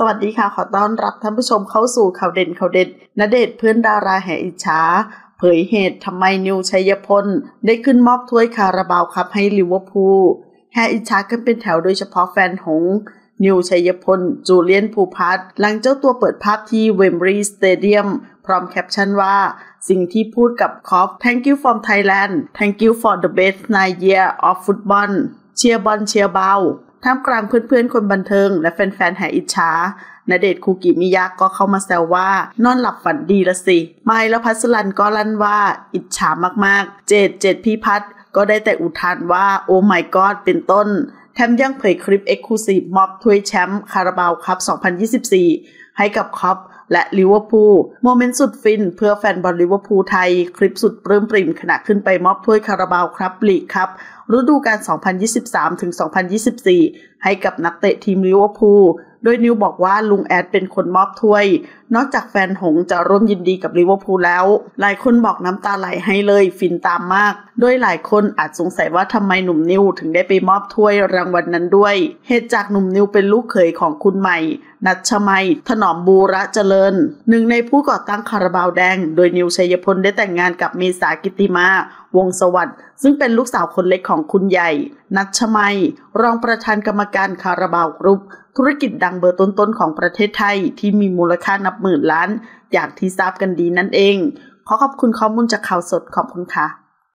สวัสดีค่ะ ขอต้อนรับท่านผู้ชมเข้าสู่ข่าวเด่นข่าวเด็ดณเดชน์เพื่อนดาราแห่อิจฉาเผยเหตุทำไมนิวชัยพล ได้ขึ้นมอบถ้วยคาราบาวคัพให้ลิเวอร์พูลแห่อิจฉากันเป็นแถวโดยเฉพาะแฟนหงส์นิวชัยพล จูเลียนภูพัฒน์หลังเจ้าตัวเปิดภาพที่ Wembley Stadium พร้อมแคปชั่นว่า สิ่งที่พูดกับคล็อปป์ thank you from Thailand thank you for the best nine year of football เชียร์บอลเชียร์เบา ท่ามกลางเพื่อนๆ คนบันเทิง และแฟนๆ แห่อิจฉาณเดชคูกิมิยะก็เข้ามาแซวว่า นอนหลับฝันดีละสิ ไมแล้วพัสลันก็ลั่นว่า อิจฉามากๆ เจดเจดพี่พัดก็ได้แต่อุทานว่าโอ้ไม่กอดเป็นต้น แถมยังเผยคลิปเอ็กซ์คลูซีฟมอบถ้วยแชมป์คาราบาวครับ 2024 ให้กับคอป และลิเวอร์พูลโมเมนต์สุดฟินเพื่อแฟนบอลลิเวอร์พูลไทย คลิปสุดปลื้มปริ่มขณะขึ้นไปมอบถ้วยคาราบาวครับลีกครับฤดูกาล 2023-2024 ให้กับนักเตะทีมลิเวอร์พูล โดยนิวบอกว่าลุงแอดเป็นคนมอบถ้วย นอกจากแฟนหงส์จะร่วมยินดีกับลิเวอร์พูลแล้ว หลายคนบอกน้ำตาไหลให้เลยฟินตามมาก โดยหลายคนอาจสงสัยว่าทำไมหนุ่มนิวถึงได้ไปมอบถ้วยรางวัลนั้นด้วย เหตุจากหนุ่มนิวเป็นลูกเขยของคุณใหม่ นัชมัย ถนอมบูระเจริญ หนึ่งในผู้ก่อตั้งคาราบาวแดง โดยนิวชัยพลได้แต่งงานกับเมษากิติมา วงสวัสดิ์ซึ่งเป็นลูกสาวคนเล็กของคุณใหญ่ นัชมัย รองประธานกรรมการคาราบาวกรุ๊ป ธุรกิจดังเบอร์ต้นๆของประเทศไทยที่มีมูลค่านับหมื่นล้าน อย่างที่ทราบกันดีนั่นเอง ขอขอบคุณข้อมูลจากข่าวสดขอบคุณค่ะ